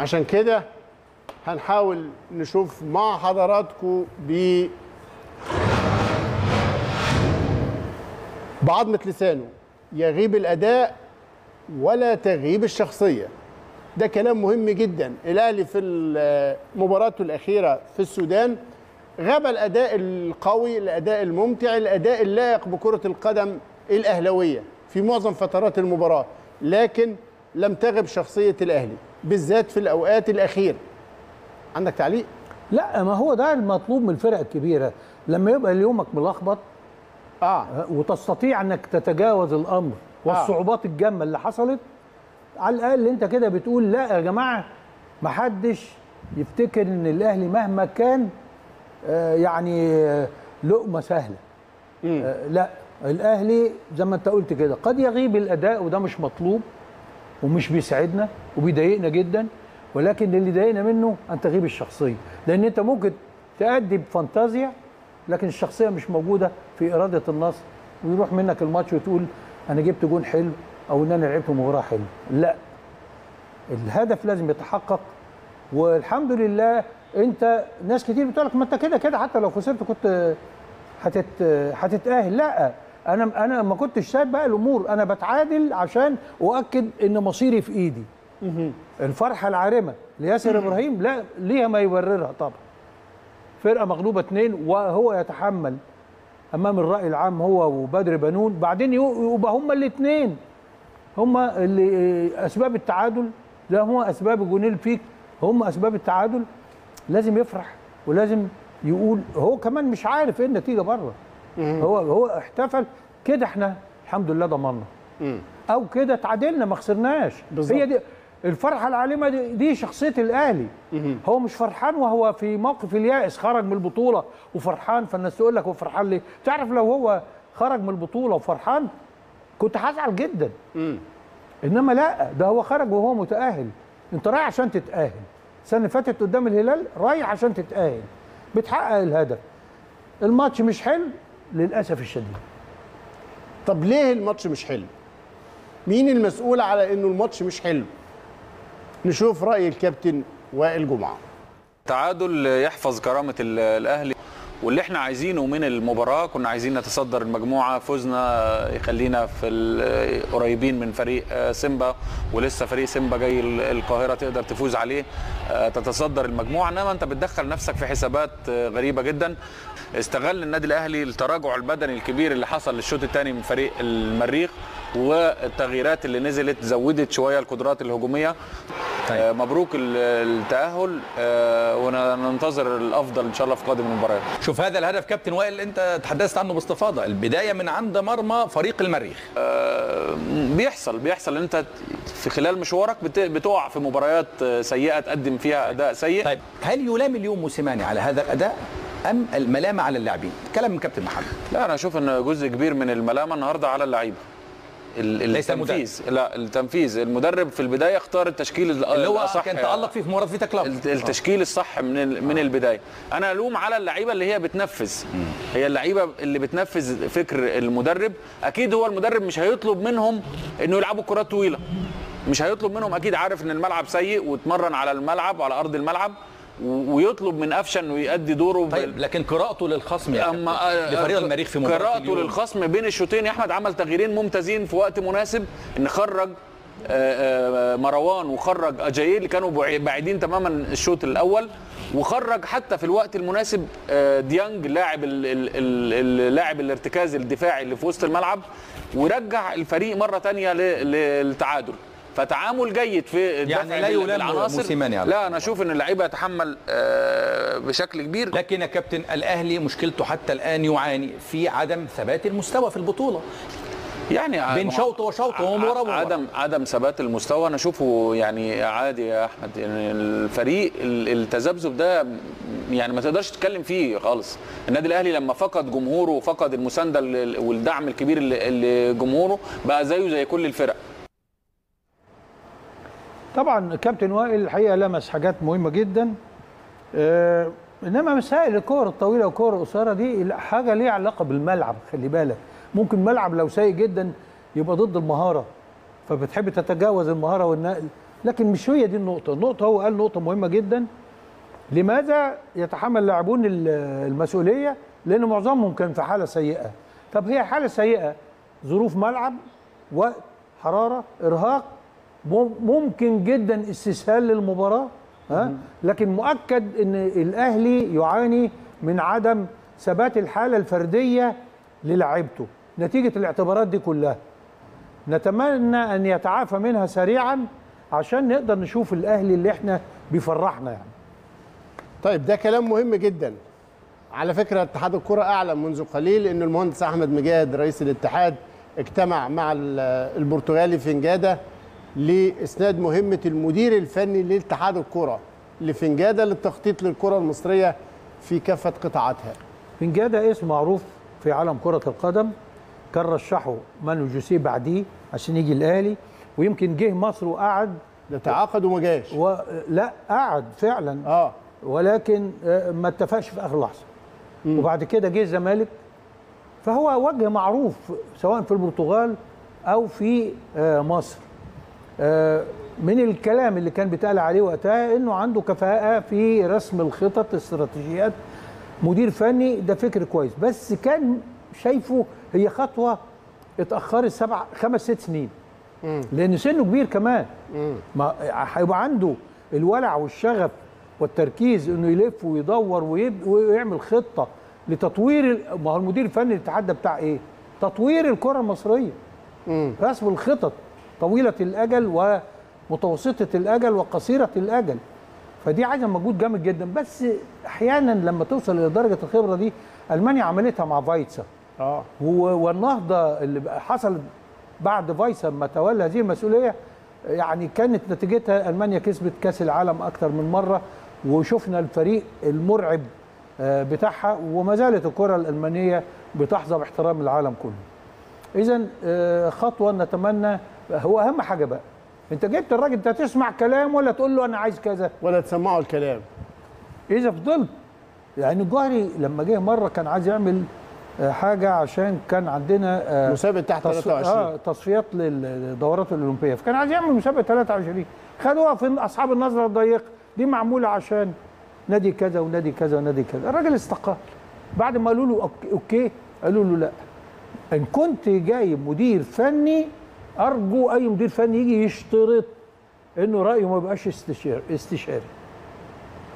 عشان كده هنحاول نشوف مع حضراتكم ب بعضمة لسانه يغيب الأداء ولا تغيب الشخصية. ده كلام مهم جدا. الأهلي في مباراته الأخيرة في السودان غاب الأداء القوي الأداء الممتع الأداء اللائق بكرة القدم الأهلوية في معظم فترات المباراة لكن لم تغب شخصية الأهلي. بالذات في الأوقات الأخيرة عندك تعليق؟ لا ما هو ده المطلوب من الفرق الكبيرة. لما يبقى يومك ملخبط آه. وتستطيع أنك تتجاوز الأمر والصعوبات الجامة اللي حصلت على الأقل أنت كده بتقول لا يا جماعة ما حدش يفتكر إن الأهلي مهما كان آه يعني آه لقمة سهلة. آه لا الأهلي زي ما أنت قلت كده قد يغيب الأداء وده مش مطلوب. ومش بيساعدنا وبيضايقنا جدا ولكن اللي ضايقنا منه أن تغيب الشخصية. لأن أنت ممكن تأدي بفانتازيا لكن الشخصية مش موجودة في إرادة النصر ويروح منك الماتش وتقول أنا جبت جون حلو أو إن أنا لعبت مباراة حلوة لا. الهدف لازم يتحقق والحمد لله أنت ناس كتير بتقول لك ما أنت كده كده حتى لو خسرت كنت هتت هتتاهل لا. أنا أنا ما كنتش سايب بقى الأمور. أنا بتعادل عشان اؤكد ان مصيري في ايدي. الفرحة العارمة لياسر إبراهيم لا ليها ما يبررها طبعا. فرقة مغلوبة اثنين وهو يتحمل أمام الرأي العام هو وبدر بنون. بعدين يبقى هما الاثنين هما اللي أسباب التعادل ده هو أسباب الجونين فيك هم أسباب التعادل. لازم يفرح ولازم يقول. هو كمان مش عارف إيه النتيجة بره. هو هو احتفل. كده إحنا الحمد لله ضمنا أو كده تعادلنا ما خسرناش. هي دي الفرحة العالمة دي, دي شخصية الأهلي. هو مش فرحان وهو في موقف اليائس خرج من البطولة وفرحان. فالناس تقول لك هو فرحان ليه؟ تعرف لو هو خرج من البطولة وفرحان كنت هزعل جدا. إنما لا ده هو خرج وهو متأهل. أنت رايح عشان تتأهل. السنة اللي فاتت قدام الهلال رايح عشان تتأهل. بتحقق الهدف. الماتش مش حلو للأسف الشديد طب ليه الماتش مش حلو؟ مين المسؤول على إنه الماتش مش حلو؟ نشوف رأي الكابتن وائل جمعة تعادل يحفظ كرامة ال- الأهلي واللي إحنا عايزينه من المباراة كنا عايزين نتصدر المجموعة فوزنا يخلينا في ال- قريبين من فريق آه، سيمبا ولسه فريق سيمبا جاي ال- القاهرة تقدر تفوز عليه آه، تتصدر المجموعة. إنما أنت بتدخل نفسك في حسابات آه، غريبة جدا. استغل النادي الأهلي التراجع البدني الكبير اللي حصل للشوط الثاني من فريق المريخ والتغييرات اللي نزلت زودت شوية القدرات الهجومية. طيب. آه، مبروك ال- التأهل آه، وننتظر الأفضل إن شاء الله في قادم المباريات. شوف هذا الهدف كابتن وائل أنت تحدثت عنه باستفاضة. البداية من عند مرمى فريق المريخ. بيحصل بيحصل. ان أنت في خلال مشوارك بت- بتقع في مباريات آه، سيئة تقدم فيها أداء سيء. طيب هل يلام اليوم موسيماني على هذا الأداء أم الملامه على اللاعبين؟ كلام من كابتن محمد. لا أنا أشوف ان جزء كبير من الملامة النهارده على اللعيبة. التنفيذ. لا التنفيذ. المدرب في البداية اختار التشكيل ال- اللي هو الأصح. كان تألق فيه في مباراه فيتا كلاب الت- التشكيل الصح من ال- من البداية. أنا ألوم على اللعيبة اللي هي بتنفذ. هي اللعيبة اللي بتنفذ فكر المدرب. أكيد هو المدرب مش هيطلب منهم إنه يلعبوا كرات طويلة. مش هيطلب منهم أكيد عارف إن الملعب سيء واتمرن على الملعب وعلى أرض الملعب. ويطلب من قفشة إنه يؤدي دوره طيب لكن قراءته للخصم يا أما كابتن، لفريق المريخ في مباراة قراءته. للخصم بين الشوطين يا أحمد عمل تغييرين ممتازين في وقت مناسب إن خرج آه، آه، مروان وخرج اجاييه اللي كانوا بعي- بعيدين تماما الشوط الأول وخرج حتى في الوقت المناسب آه، ديانج لاعب ال- ال- ال- اللاعب الارتكاز الدفاعي اللي في وسط الملعب ورجع الفريق مرة تانية ل- للتعادل فتعامل جيد في يعني لا يلام. موسيماني على لا أنا أشوف إن اللعيبة يتحمل آه، بشكل كبير. لكن يا كابتن الأهلي مشكلته حتى الآن يعاني في عدم ثبات المستوى في البطولة. يعني بين شوط وشوط ومباراه ومباراه عدم عدم ثبات المستوى أنا أشوفه يعني عادي يا أحمد. يعني الفريق ال- التذبذب ده يعني ما تقدرش تتكلم فيه خالص. النادي الأهلي لما فقد جمهوره وفقد المساندة ال- والدعم الكبير اللي اللي جمهوره بقى زيه زي كل الفرق. طبعا كابتن وائل الحقيقة لمس حاجات مهمة جدا. آه إنما مسائل الكور الطويلة والكور القصيرة دي حاجة ليها علاقة بالملعب خلي بالك. ممكن ملعب لو سيء جدا يبقى ضد المهارة فبتحب تتجاوز المهارة والنقل. لكن مش هي دي النقطة. النقطة هو قال نقطة مهمة جدا. لماذا يتحمل اللاعبون ال- المسؤولية؟ لأن معظمهم كان في حالة سيئة. طب هي حالة سيئة ظروف ملعب وقت حرارة إرهاق ممكن جدا استسهال للمباراة ها؟ لكن مؤكد إن الأهلي يعاني من عدم ثبات الحالة الفردية للاعيبته نتيجة الاعتبارات دي كلها. نتمنى أن يتعافى منها سريعا عشان نقدر نشوف الأهلي اللي إحنا بيفرحنا يعني. طيب ده كلام مهم جدا. على فكرة اتحاد الكرة أعلن منذ قليل إن المهندس أحمد مجاهد رئيس الاتحاد اجتمع مع ال- البرتغالي فنجاده لإسناد مهمة المدير الفني لاتحاد الكرة لفنجادة للتخطيط للكرة المصرية في كافة قطاعاتها. فنجادة اسم معروف في عالم كرة القدم كان رشحه مانو جوسيه بعديه عشان يجي الأهلي ويمكن جه مصر وقعد ده تعاقد وما جاش. و... لا قعد فعلا. آه. ولكن آه، ما اتفقش في آخر لحظة. وبعد كده جه الزمالك فهو وجه معروف سواء في البرتغال أو في آه، مصر. من الكلام اللي كان بيتقال عليه وقتها إنه عنده كفاءة في رسم الخطط استراتيجيات مدير فني ده فكر كويس بس كان شايفه هي خطوة اتأخرت سبع خمس ست سنين. لأن سنه كبير كمان. ما هيبقى عنده الولع والشغف والتركيز إنه يلف ويدور ويعمل خطة لتطوير ما هو المدير الفني الاتحاد ده بتاع إيه؟ تطوير الكرة المصرية. رسم الخطط. طويلة الأجل ومتوسطة الأجل وقصيرة الأجل. فدي عايزة مجهود جامد جدا. بس أحيانا لما توصل إلى درجه الخبرة دي ألمانيا عملتها مع فايتسا. آه. والنهضة اللي حصلت بعد فايسا ما تولى هذه المسؤولية يعني كانت نتيجتها ألمانيا كسبت كأس العالم أكثر من مرة وشفنا الفريق المرعب آه، بتاعها وما زالت الكرة الألمانية بتحظى باحترام العالم كله. اذا خطوة نتمنى هو أهم حاجة بقى. أنت جبت الراجل أنت تسمع كلام ولا تقول له أنا عايز كذا؟ ولا تسمعوا الكلام. إذا فضلت. يعني الجوهري لما جه مرة كان عايز يعمل آه، حاجة عشان كان عندنا آه، مسابقة تحت تصف... 23 آه تصفيات للدورات الأولمبية. فكان عايز يعمل مسابقة 23 خدوها في أصحاب النظره الضيقه دي معمولة عشان نادي كذا ونادي كذا ونادي كذا. الراجل استقال بعد ما قالوا له أوكي قالوا له لا. إن كنت جايب مدير فني أرجو أي مدير فني يجي يشترط إنه رأيه ما يبقاش استشاري استشاري.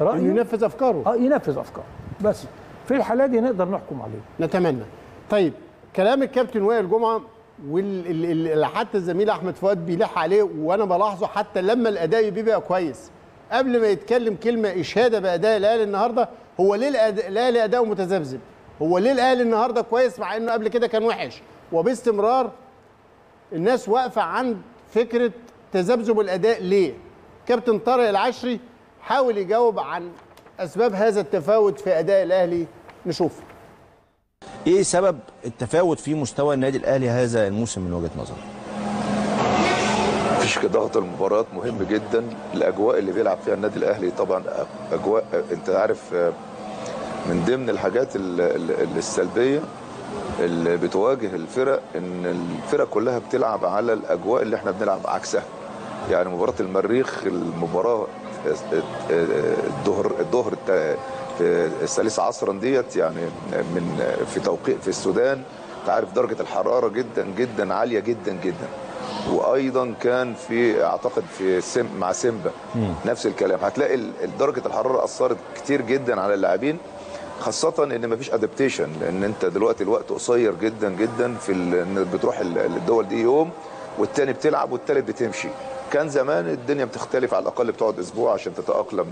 رأيه؟ ينفذ أفكاره. آه ينفذ أفكاره. بس في الحالة دي نقدر نحكم عليه. نتمنى. طيب كلام الكابتن وائل جمعة واللي حتى الزميل أحمد فؤاد بيلح عليه وأنا بلاحظه حتى لما الأداء بيبقى كويس. قبل ما يتكلم كلمة اشاده بأداء الاهلي النهارده هو ليه الاهلي اداؤه متذبذب؟ هو ليه الاهلي النهارده كويس مع إنه قبل كده كان وحش؟ وباستمرار الناس واقفة عند فكرة تذبذب الأداء ليه؟ كابتن طارق العشري حاول يجاوب عن أسباب هذا التفاوت في أداء الأهلي. نشوف. إيه سبب التفاوت في مستوى النادي الأهلي هذا الموسم من وجهة نظرك؟ مفيش ضغط المباريات مهم جدا. الأجواء اللي بيلعب فيها النادي الأهلي طبعا أجواء أنت عارف آه، من ضمن الحاجات ال- ال- السلبية اللي بتواجه الفرق إن الفرق كلها بتلعب على الأجواء اللي إحنا بنلعب عكسها. يعني مباراة المريخ المباراة الظهر الظهر في الثالث عصرا ديت يعني من في توقيت في السودان أنت عارف درجة الحرارة جدا جدا عالية جدا جدا. وأيضا كان في أعتقد في سم مع سيمبا. نفس الكلام. هتلاقي درجة الحرارة أثرت كتير جدا على اللاعبين. خاصة إن مفيش ادابتيشن لأن أنت دلوقتي الوقت قصير جدا جدا في إن بتروح ال- الدول دي يوم والتاني بتلعب والتالت بتمشي. كان زمان الدنيا بتختلف على الأقل بتقعد أسبوع عشان تتأقلم.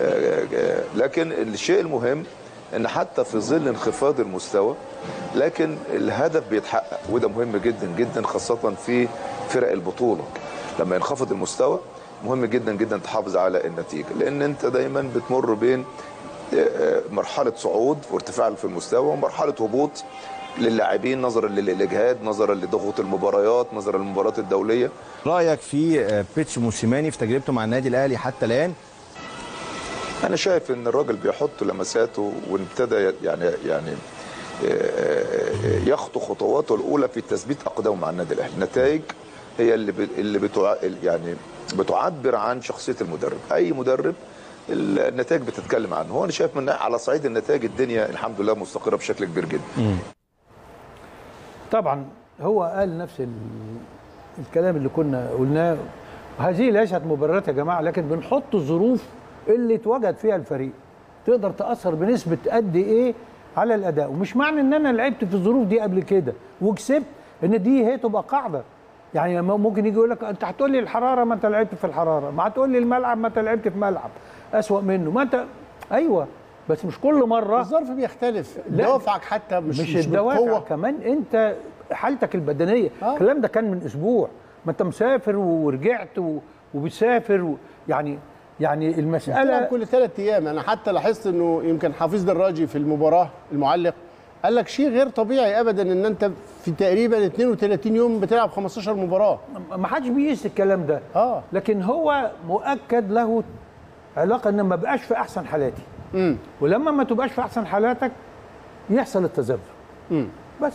آه، آه، لكن الشيء المهم إن حتى في ظل انخفاض المستوى لكن الهدف بيتحقق وده مهم جدا جدا خاصة في فرق البطولة. لما ينخفض المستوى مهم جدا جدا تحافظ على النتيجة. لأن أنت دايما بتمر بين مرحلة صعود وارتفاع في المستوى ومرحلة هبوط للاعبين نظرا للإجهاد نظرا لضغوط المباريات نظرا للمباريات الدولية رأيك في آه، بيتش موسيماني في تجربته مع النادي الأهلي حتى الآن؟ أنا شايف إن الراجل بيحط لمساته وابتدى يعني يعني يخطو خطواته الأولى في تثبيت أقدامه مع النادي الأهلي نتائج هي اللي. اللي بتع... يعني بتعبر عن شخصية المدرب أي مدرب النتائج بتتكلم عنه. هو أنا شايف من على صعيد النتائج الدنيا الحمد لله مستقرة بشكل كبير جدا. طبعا هو قال نفس ال- الكلام اللي كنا قلناه. هذه ليست مبررات يا جماعة لكن بنحط الظروف اللي اتوجد فيها الفريق. تقدر تأثر بنسبة قد إيه على الأداء. ومش معنى إن أنا لعبت في الظروف دي قبل كده وكسبت إن دي هي تبقى قاعدة. يعني ممكن يجي يقول لك أنت هتقول لي الحرارة ما أنت لعبت في الحرارة. ما هتقول لي الملعب ما أنت لعبت في ملعب. أسوأ منه. ما انت أيوه. بس مش كل مره الظرف بيختلف. دوافعك حتى مش مش, مش الدوافع. كمان أنت حالتك البدنية. آه. الكلام ده كان من أسبوع. ما أنت مسافر ورجعت و- وبتسافر و- يعني يعني المساله كل ثلاث أيام. أنا حتى لاحظت إنه يمكن حفيظ دراجي في المباراة المعلق قال لك شيء غير طبيعي ابدا إن أنت في تقريبا 32 يوم بتلعب 15 مباراة. ما حدش بيقيس الكلام ده. آه. لكن هو مؤكد له علاقة ان ما بقاش في أحسن حالاتي. ولما ما تبقاش في أحسن حالاتك يحصل التذبذب. بس.